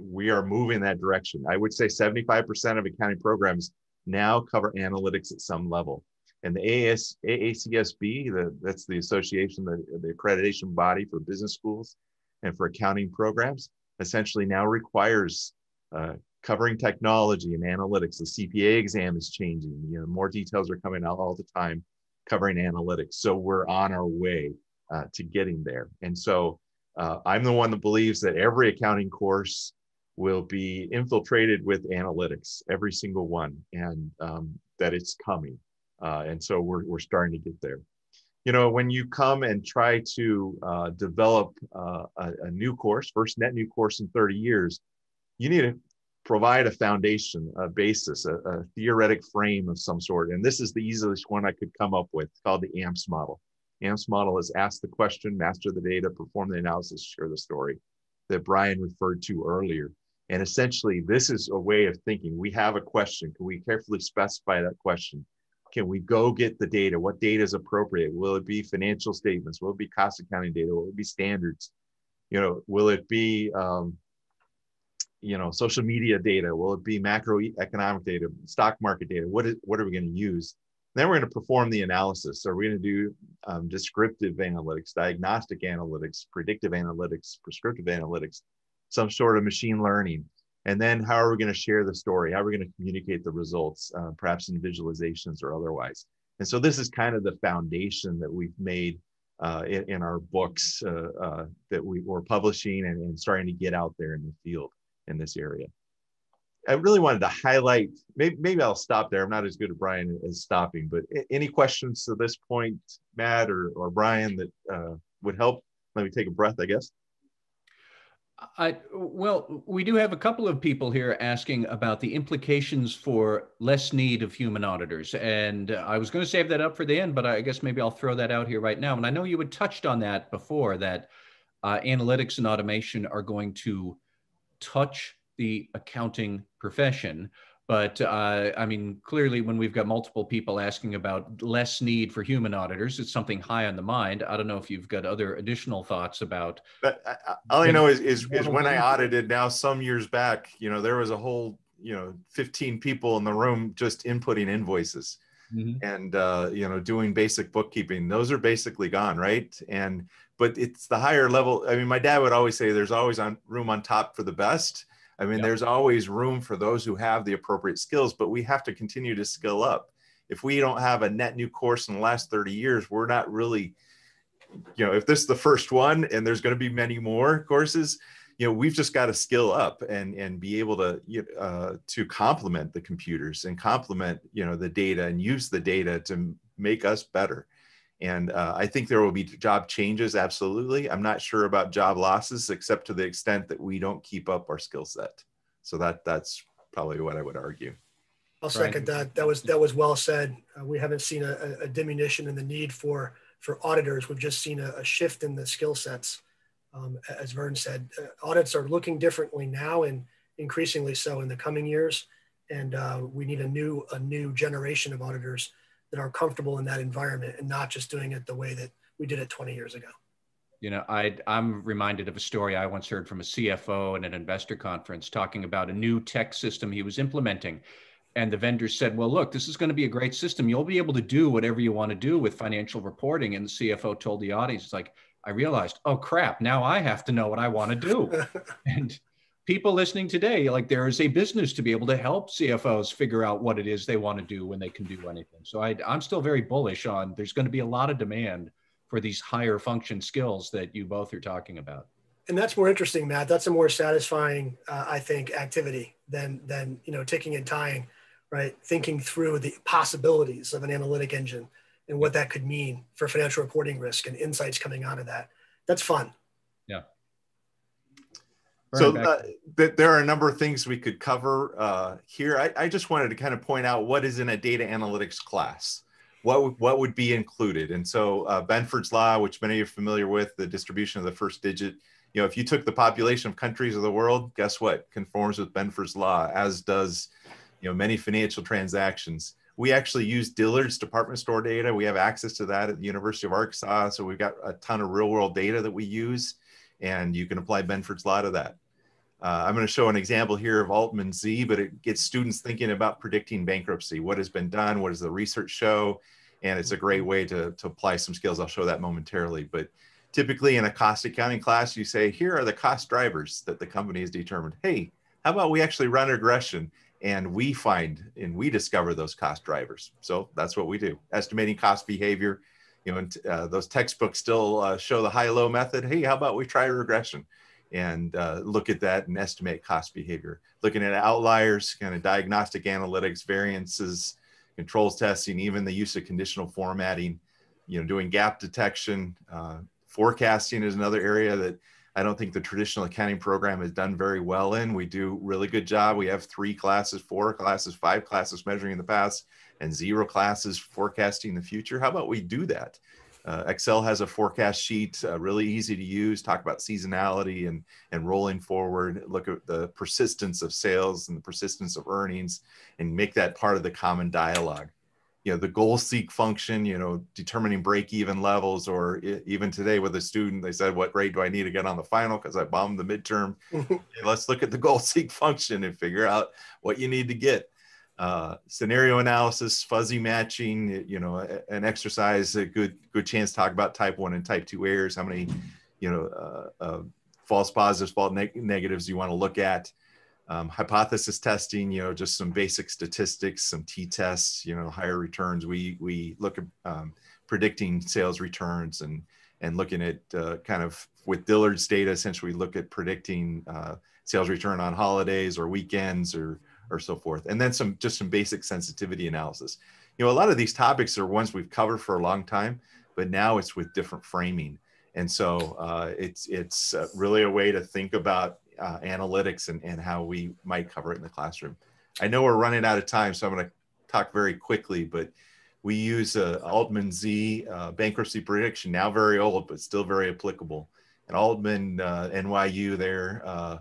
we are moving that direction. I would say 75% of accounting programs now cover analytics at some level. And the AS, AACSB, the, that's the association, the, the accreditation body for business schools and for accounting programs, essentially now requires uh, covering technology and analytics. The CPA exam is changing. You know, more details are coming out all the time covering analytics. So we're on our way uh, to getting there. And so uh, I'm the one that believes that every accounting course will be infiltrated with analytics, every single one, and um, that it's coming. Uh, and so we're, we're starting to get there. You know, when you come and try to uh, develop uh, a, a, new course, first net new course in 30 years, you need to provide a foundation, a basis, a, a theoretic frame of some sort. And this is the easiest one I could come up with called the AMPS model. AMPS model is ask the question, master the data, perform the analysis, share the story that Brian referred to earlier. And essentially, this is a way of thinking. We have a question. Can we carefully specify that question? Can we go get the data? What data is appropriate? Will it be financial statements? Will it be cost accounting data? Will it be standards? You know, will it be, um, you know, social media data? Will it be macroeconomic data, stock market data? What is, what are we going to use? Then we're going to perform the analysis. So we're going to do um, descriptive analytics, diagnostic analytics, predictive analytics, prescriptive analytics, some sort of machine learning. And then how are we going to share the story? How are we going to communicate the results, uh, perhaps in visualizations or otherwise? And so this is kind of the foundation that we've made uh, in, in, our books uh, uh that we were publishing and, and starting to get out there in the field in this area. I really wanted to highlight, maybe, maybe I'll stop there. I'm not as good at Brian as stopping, but any questions to this point, Matt or, or Brian, that uh, would help? Let me take a breath, I guess. I, well, we do have a couple of people here asking about the implications for less need of human auditors. And I was going to save that up for the end, but I guess maybe I'll throw that out here right now. And I know you had touched on that before that uh, analytics and automation are going to touch the accounting profession. But uh, I mean, clearly, when we've got multiple people asking about less need for human auditors, it's something high on the mind. I don't know if you've got other additional thoughts about. But uh, uh all I know is, is, is when I audited now some years back, you know, there was a whole, you know, 15 people in the room just inputting invoices. Mm-hmm. and uh, you know doing basic bookkeeping those are basically gone right and but it's the higher level i mean my dad would always say there's always on room on top for the best I mean, yep. there's always room for those who have the appropriate skills, but we have to continue to skill up. If we don't have a net new course in the last 30 years, we're not really, you know, if this is the first one and there's going to be many more courses, you know, we've just got to skill up and and be able to uh, to complement the computers and complement you know the data and use the data to make us better. And uh, I think there will be job changes, absolutely. I'm not sure about job losses, except to the extent that we don't keep up our skill set. So that that's probably what I would argue. I'll second that. That was that was well said. Uh, we haven't seen a, a, diminution in the need for for auditors. We've just seen a, a shift in the skill sets. Um, as Vern said, uh, audits are looking differently now and increasingly so in the coming years. And uh, we need a new a new generation of auditors that are comfortable in that environment and not just doing it the way that we did it 20 years ago. You know, I, I'm reminded of a story I once heard from a CFO at an investor conference talking about a new tech system he was implementing. And the vendor said, Well, look, this is going to be a great system. You'll be able to do whatever you want to do with financial reporting. And the CFO told the audience, It's like, I realized, oh crap, now I have to know what I want to do. and people listening today, like there is a business to be able to help CFOs figure out what it is they want to do when they can do anything. So I, I'm still very bullish on there's going to be a lot of demand for these higher function skills that you both are talking about. And that's more interesting, Matt. That's a more satisfying, uh, I think, activity than than you know ticking and tying, right? Thinking through the possibilities of an analytic engine and what that could mean for financial reporting risk and insights coming out of that. That's fun. So uh, th- there are a number of things we could cover uh, here. I, I, just wanted to kind of point out what is in a data analytics class. What, w- what would be included? And so uh, Benford's law, which many of you are familiar with, the distribution of the first digit. You know, if you took the population of countries of the world, guess what? Conforms with Benford's law, as does, you know, many financial transactions. We actually use Dillard's department store data. We have access to that at the University of Arkansas. So we've got a ton of real world data that we use and you can apply Benford's law to that. Uh, I'm going to show an example here of Altman Z, but it gets students thinking about predicting bankruptcy. What has been done? What does the research show? And it's a great way to, to apply some skills. I'll show that momentarily. But typically in a cost accounting class, you say, here are the cost drivers that the company has determined. Hey, how about we actually run regression and we find and we discover those cost drivers. So that's what we do. Estimating cost behavior. You know, uh, those textbooks still uh, show the high-low method. Hey, how about we try regression? And uh, look at that and estimate cost behavior. Looking at outliers, kind of diagnostic analytics, variances, controls testing, even the use of conditional formatting, you know, doing gap detection. Uh, forecasting is another area that I don't think the traditional accounting program has done very well in. We do really good job. We have three classes, four classes, five classes measuring in the past, and zero classes forecasting the future. How about we do that? Uh, Excel has a forecast sheet, uh, really easy to use, talk about seasonality and, and rolling forward, look at the persistence of sales and the persistence of earnings and make that part of the common dialogue. You know, the goal seek function, you know, determining break even levels, or even today with a student, they said, What grade do I need to get on the final? Because I bombed the midterm. let's look at the goal seek function and figure out what you need to get uh, scenario analysis, fuzzy matching, you know, an exercise, a good good chance to talk about type one and type two errors, how many, you know, uh, uh, false positives, false neg negatives you want to look at. Um, hypothesis testing, you know, just some basic statistics, some t-tests, you know, higher returns. We we look at um, predicting sales returns and and looking at uh, kind of with Dillard's data, essentially we look at predicting uh, sales return on holidays or weekends or or so forth. And then some just some basic sensitivity analysis. You know, a lot of these topics are ones we've covered for a long time, but now it's with different framing. And so uh, it's it's uh, really a way to think about uh, analytics and, and how we might cover it in the classroom. I know we're running out of time, so I'm going to talk very quickly, but we use uh, Altman Z uh, bankruptcy prediction, now very old, but still very applicable. And Altman uh, NYU there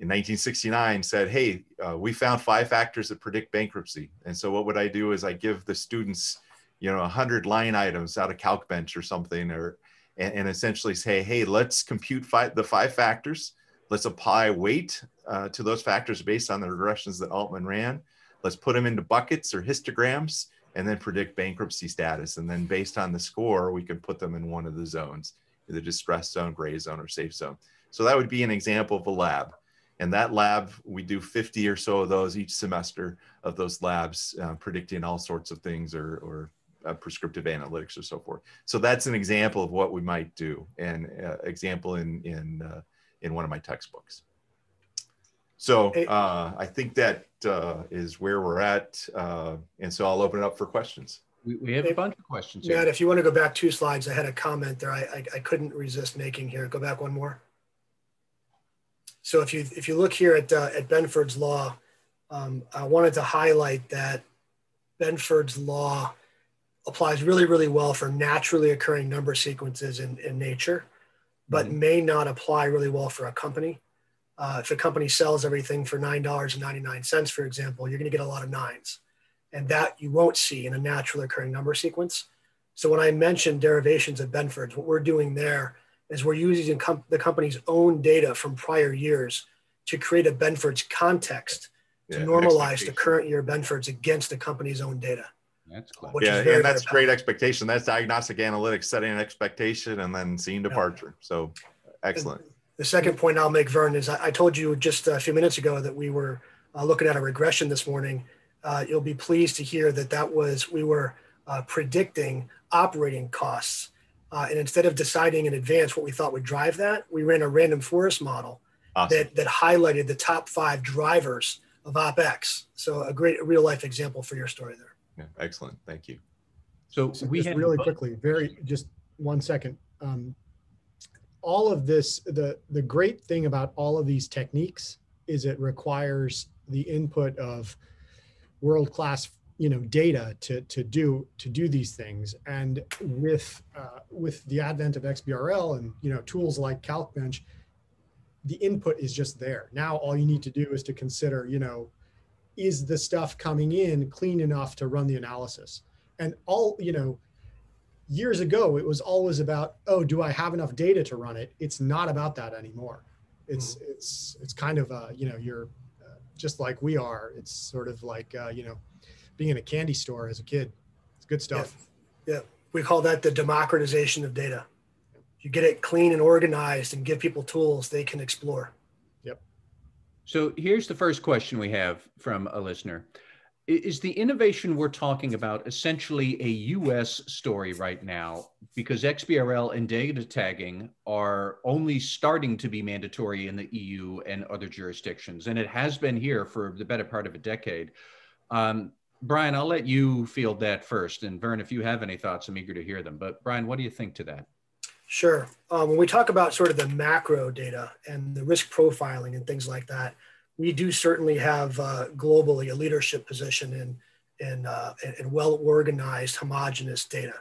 in 1969 said, Hey, uh, we found five factors that predict bankruptcy. And so what would I do is I give the students, you know, 100 line items out of Calcbench or something, or and, and essentially say, Hey, let's compute five, the five factors. Let's apply weight uh, to those factors based on the regressions that Altman ran. Let's put them into buckets or histograms and then predict bankruptcy status. And then based on the score, we can put them in one of the zones, the distress zone, gray zone, or safe zone. So that would be an example of a lab. And that lab, we do 50 or so of those each semester of those labs, uh, predicting all sorts of things or, or uh, prescriptive analytics or so forth. So that's an example of what we might do, and uh, example in in uh, in one of my textbooks. So uh, I think that uh, is where we're at, and so I'll open it up for questions. We, we have a bunch of questions Matt, here. if you want to go back two slides, I had a comment there I, I, I couldn't resist making here. Go back one more. So if you if you look here at uh, at Benford's law, um, I wanted to highlight that Benford's law applies really really well for naturally occurring number sequences in, in nature, but Mhm. may not apply really well for a company. Uh, if a company sells everything for nine dollars and ninety nine cents, for example, you're going to get a lot of nines, and that you won't see in a naturally occurring number sequence. So when I mentioned derivations of Benford's, what we're doing there is we're using com- the company's own data from prior years to create a Benford's context to Yeah, normalize the current year Benford's against the company's own data. That's clever. Which is yeah, very, and that's very great expectation. That's diagnostic analytics, setting an expectation and then seeing departure. So excellent. The second point I'll make, Vern, is I, I told you just a few minutes ago that we were uh, looking at a regression this morning. Uh, you'll be pleased to hear that that was we were uh, predicting operating costs, uh, and instead of deciding in advance what we thought would drive that, we ran a random forest model Awesome. that that highlighted the top five drivers of OpEx. So a great real life example for your story there. Yeah, excellent. Thank you. So So we just really quickly, very just one second. Um, all of this, the the great thing about all of these techniques is it requires the input of world class, you know, data to to do to do these things. And with uh, with the advent of XBRL and you know tools like Calcbench, the input is just there. Now all you need to do is to consider, you know, is the stuff coming in clean enough to run the analysis? And all, you know, years ago, it was always about, oh, do I have enough data to run it? It's not about that anymore. It's it's it's kind of uh, you know, you're uh, just like we are. It's sort of like uh, you know, being in a candy store as a kid. It's good stuff. Yeah, we call that the democratization of data. You get it clean and organized and give people tools they can explore. Yep. So here's the first question we have from a listener. Is the innovation we're talking about essentially a US story right now because XBRL and data tagging are only starting to be mandatory in the EU and other jurisdictions? And it has been here for the better part of a decade. Um, Brian, I'll let you field that first. And Vern, if you have any thoughts, I'm eager to hear them. But Brian, what do you think to that? Sure. Um, when we talk about sort of the macro data and the risk profiling and things like that, we do certainly have uh, globally a leadership position in in, uh, in, well organized, homogenous data,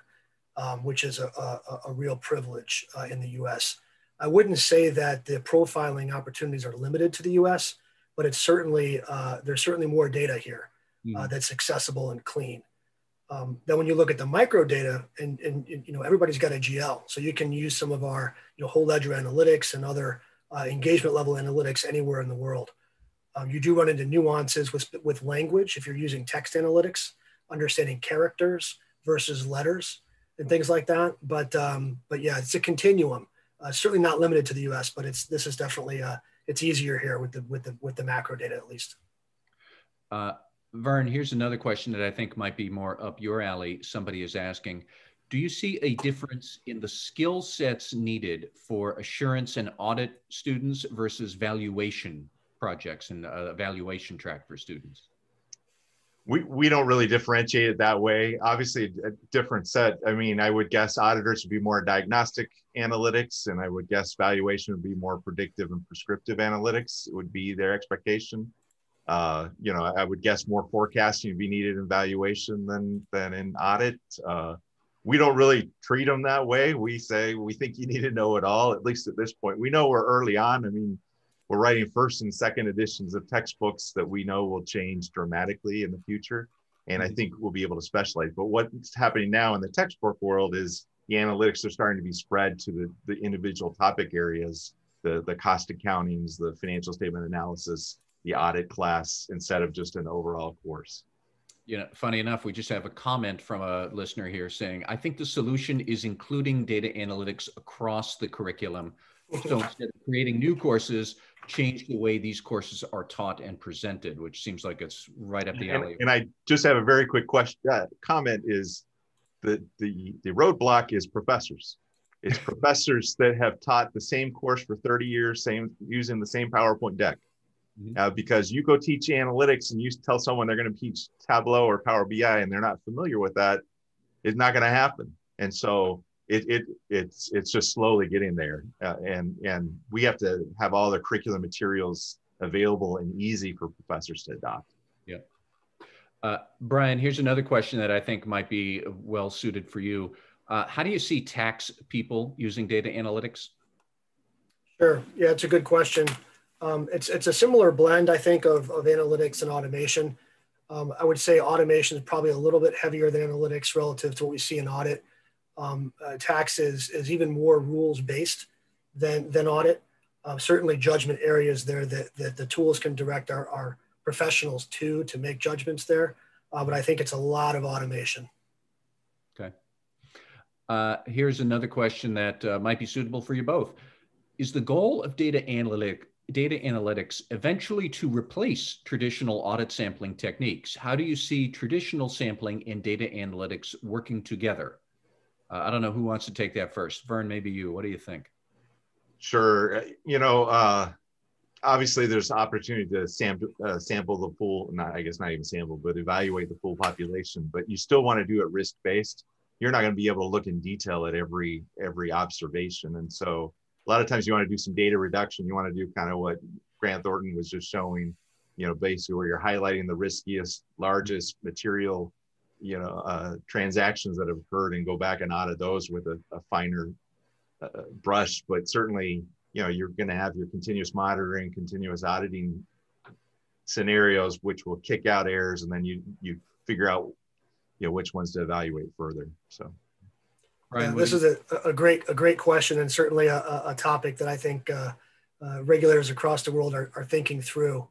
um, which is a, a, a real privilege uh, in the U.S. I wouldn't say that the profiling opportunities are limited to the U.S., but it's certainly uh, there's certainly more data here uh, Mhm. that's accessible and clean. Um, then when you look at the micro data and, and, and, you know everybody's got a GL, so you can use some of our you know whole ledger analytics and other uh, engagement level analytics anywhere in the world. Um, you do run into nuances with with language if you're using text analytics, understanding characters versus letters and things like that. But um, but yeah, it's a continuum. Uh, certainly not limited to the U.S., but it's this is definitely uh, it's easier here with the with the with the macro data at least. Uh, Vern, here's another question that I think might be more up your alley. Somebody is asking Do you see a difference in the skill sets needed for assurance and audit students versus valuation projects and uh, evaluation track for students? We, we don't really differentiate it that way. Obviously, a different set. I mean, I would guess auditors would be more diagnostic analytics, and I would guess valuation would be more predictive and prescriptive analytics. Would be their expectation. Uh, you know, I would guess more forecasting would be needed in valuation than than in audit. Uh, we don't really treat them that way. We say we think you need to know it all. At least at this point, we know we're early on. I mean, we're writing first and second editions of textbooks that we know will change dramatically in the future. And I think we'll be able to specialize. But what's happening now in the textbook world is the analytics are starting to be spread to the, the individual topic areas, the, the cost accountings, the financial statement analysis, the audit class, instead of just an overall course. You know, funny enough, we just have a comment from a listener here saying, I think the solution is including data analytics across the curriculum. So instead of creating new courses, change the way these courses are taught and presented, which seems like it's right up the And, alley. and I just have a very quick question. Uh, comment is that the the roadblock is professors. It's professors that have taught the same course for 30 years, same using the same PowerPoint deck. Mhm. Uh, because you go teach analytics and you tell someone they're going to teach Tableau or Power BI and they're not familiar with that, it's not going to happen. And so it, it it's it's just slowly getting there, uh, and and we have to have all the curriculum materials available and easy for professors to adopt. Yeah. Uh, Brian, here's another question that I think might be well suited for you. Uh, how do you see tax people using data analytics? Sure. Yeah, it's a good question. Um, it's, it's a similar blend, I think, of, of analytics and automation. Um, I would say automation is probably a little bit heavier than analytics relative to what we see in audit. Um, uh, tax is, is even more rules based than, than audit. Uh, certainly, judgment areas there that, that the tools can direct our, our professionals to to make judgments there. Uh, but I think it's a lot of automation. Okay. Uh, here's another question that uh, might be suitable for you both. Is the goal of data analytic data analytics eventually to replace traditional audit sampling techniques? How do you see traditional sampling and data analytics working together? Uh, I don't know who wants to take that first. Vern, maybe you. What do you think? Sure. Uh, you know, uh, obviously there's opportunity to sample, uh, sample the full, not, I guess not even sample, but evaluate the full population, but you still want to do it risk-based. You're not going to be able to look in detail at every, every observation. And so a lot of times you want to do some data reduction. You want to do kind of what Grant Thornton was just showing, you know, basically where you're highlighting the riskiest, largest material, you know, uh, transactions that have occurred and go back and audit those with a, a finer uh, brush. But certainly, you know, you're going to have your continuous monitoring, continuous auditing scenarios, which will kick out errors, and then you you figure out, you know, which ones to evaluate further. So. Brian, yeah, this is a, a great a great question and certainly a, a topic that I think uh, uh, regulators across the world are, are thinking through.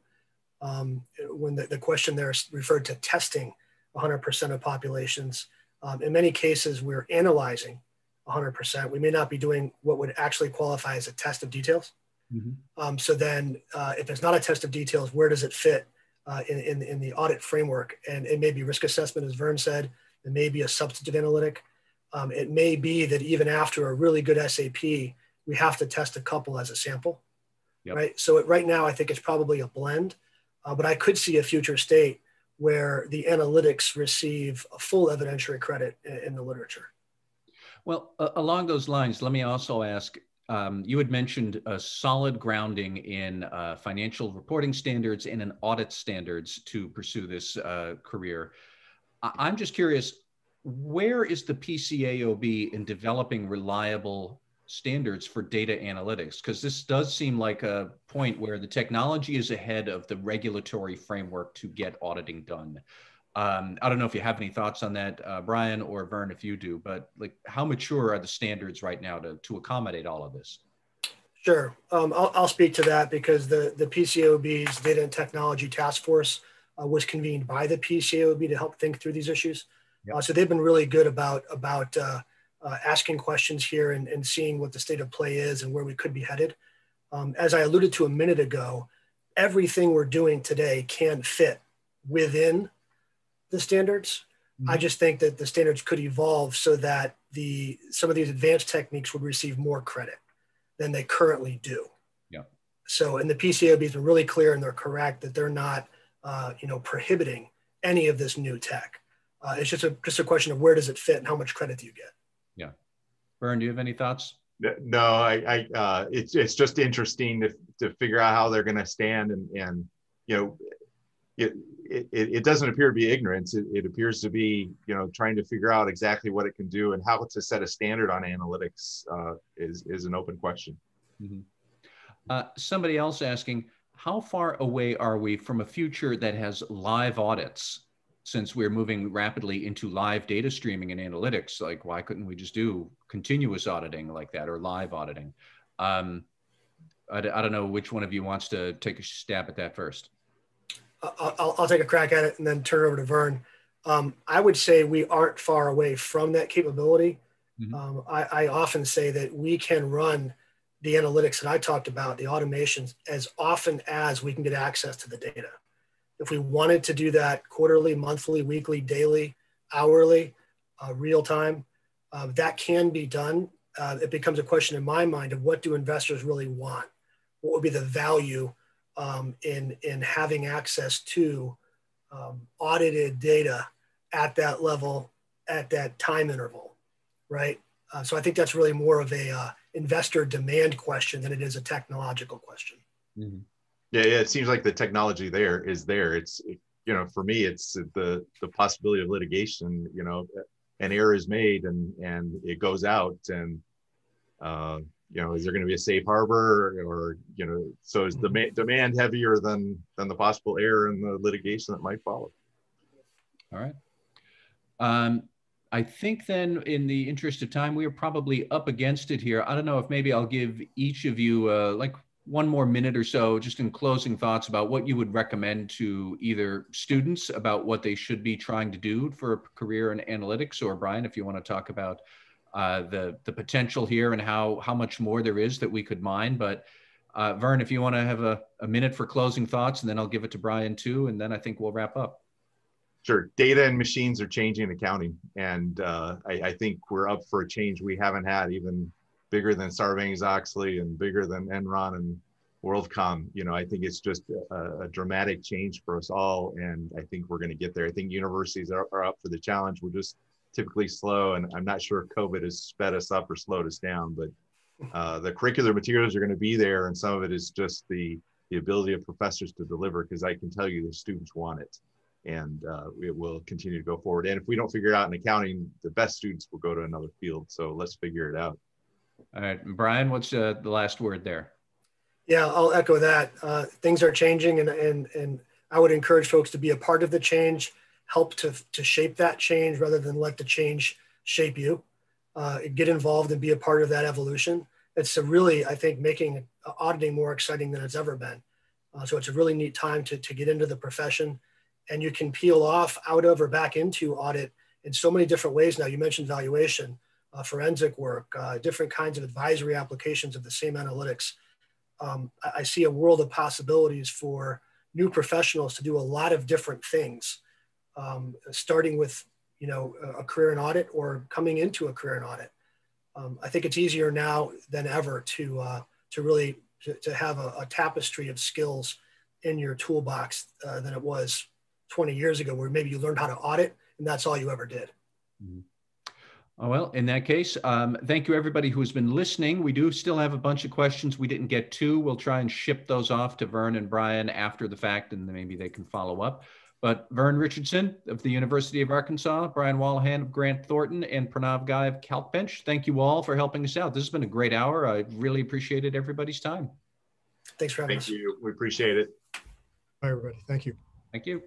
Um, when the, the question there referred to testing 100% of populations, um, in many cases we're analyzing 100%. We may not be doing what would actually qualify as a test of details. Mm-hmm. Um, so then, uh, if it's not a test of details, where does it fit uh, in, in, in the audit framework? And it may be risk assessment, as Vern said. It may be a substantive analytic um, it may be that even after a really good SAP, we have to test a couple as a sample, yep. right? So it, right now, I think it's probably a blend, uh, but I could see a future state where the analytics receive a full evidentiary credit in, in the literature. Well, uh, along those lines, let me also ask. Um, you had mentioned a solid grounding in uh, financial reporting standards and in audit standards to pursue this uh, career. I- I'm just curious where is the PCAOB in developing reliable standards for data analytics? Because this does seem like a point where the technology is ahead of the regulatory framework to get auditing done. Um, I don't know if you have any thoughts on that, uh, Brian or Vern, if you do, but like how mature are the standards right now to, to accommodate all of this? Sure. Um, I'll, I'll, speak to that because the, the PCAOB's Data and Technology Task Force uh, was convened by the PCAOB to help think through these issues. Yep. Uh, so they've been really good about about uh, uh, asking questions here and, and seeing what the state of play is and where we could be headed. Um, as I alluded to a minute ago, everything we're doing today can fit within the standards. Mm-hmm. I just think that the standards could evolve so that the some of these advanced techniques would receive more credit than they currently do. Yeah. So, and the PCAOB has been really clear and they're correct that they're not, uh, you know, prohibiting any of this new tech. Uh, it's just a just a question of where does it fit and how much credit do you get. Yeah, Vern, do you have any thoughts? No, I, I uh, it's it's just interesting to to figure out how they're going to stand and and you know it, it it doesn't appear to be ignorance. It, it appears to be you know trying to figure out exactly what it can do and how to set a standard on analytics uh, is is an open question. Mm-hmm. Uh, somebody else asking, how far away are we from a future that has live audits since we're moving rapidly into live data streaming and analytics, like why couldn't we just do continuous auditing like that or live auditing? Um, I, I don't know which one of you wants to take a stab at that first. I'll, I'll take a crack at it and then turn it over to Vern. Um, I would say we aren't far away from that capability. Mm-hmm. Um, I, I, often say that we can run the analytics that I talked about, the automations, as often as we can get access to the data. If we wanted to do that quarterly, monthly, weekly, daily, hourly, uh, real time, uh, that can be done. Uh, it becomes a question in my mind of what do investors really want? What would be the value um, in, in having access to um, audited data at that level at that time interval, right? Uh, so I think that's really more of a uh, investor demand question than it is a technological question. Mm-hmm. Yeah, yeah. It seems like the technology there is there. It's you know, for me, it's the the possibility of litigation. You know, an error is made and and it goes out, and uh, you know, is there going to be a safe harbor, or you know, so is the mm-hmm. demand heavier than than the possible error in the litigation that might follow? All right. Um, I think then, in the interest of time, we are probably up against it here. I don't know if maybe I'll give each of you uh, like one more minute or so, just in closing thoughts about what you would recommend to either students about what they should be trying to do for a career in analytics, or Brian, if you want to talk about uh, the the potential here and how how much more there is that we could mine. But uh, Vern, if you want to have a, a minute for closing thoughts, and then I'll give it to Brian too, and then I think we'll wrap up. Sure. Data and machines are changing accounting. And uh, I, I, think we're up for a change we haven't had, even bigger than Sarbanes Oxley and bigger than Enron and WorldCom. You know, I think it's just a, a dramatic change for us all. And I think we're going to get there. I think universities are, are, up for the challenge. We're just typically slow. And I'm not sure COVID has sped us up or slowed us down, but uh, the curricular materials are going to be there. And some of it is just the, the ability of professors to deliver, because I can tell you the students want it and uh, it will continue to go forward. And if we don't figure it out in accounting, the best students will go to another field. So let's figure it out. All right, Brian, what's uh, the last word there? Yeah, I'll echo that. Uh, things are changing, and and and I would encourage folks to be a part of the change, help to to shape that change rather than let the change shape you. Uh, get involved and be a part of that evolution. It's really, I think, making auditing more exciting than it's ever been. Uh, so it's a really neat time to to get into the profession and you can peel off out of or back into audit in so many different ways now. You mentioned valuation, uh, forensic work, uh, different kinds of advisory applications of the same analytics. Um, I, I, see a world of possibilities for new professionals to do a lot of different things, um, starting with you know a career in audit or coming into a career in audit. Um, I think it's easier now than ever to uh, to really to, to have a, a, tapestry of skills in your toolbox uh, than it was 20 years ago where maybe you learned how to audit and that's all you ever did. Mm-hmm. Oh, well, in that case, um, thank you everybody who has been listening. We do still have a bunch of questions we didn't get to. We'll try and ship those off to Vern and Brian after the fact, and maybe they can follow up. But Vern Richardson of the University of Arkansas, Brian Wolohan of Grant Thornton, and Pranav Ghai of Calcbench, thank you all for helping us out. This has been a great hour. I really appreciated everybody's time. Thanks for having thank us. Thank you. We appreciate it. Bye, everybody. Thank you. Thank you.